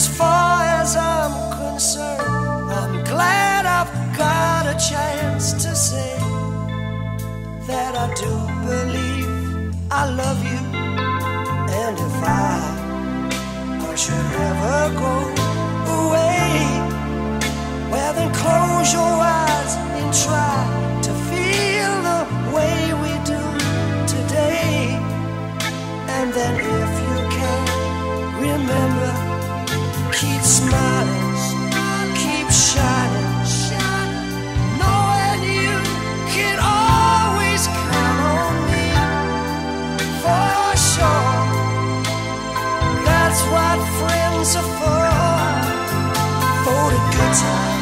as far as I'm concerned, I'm glad I've got a chance to say that I do believe I love you. And if I, I should ever go away, well then close your eyes and try to feel the way we do today. And then keep smiling, keep shining. Knowing you can always count on me for sure. That's what friends are for. For the good times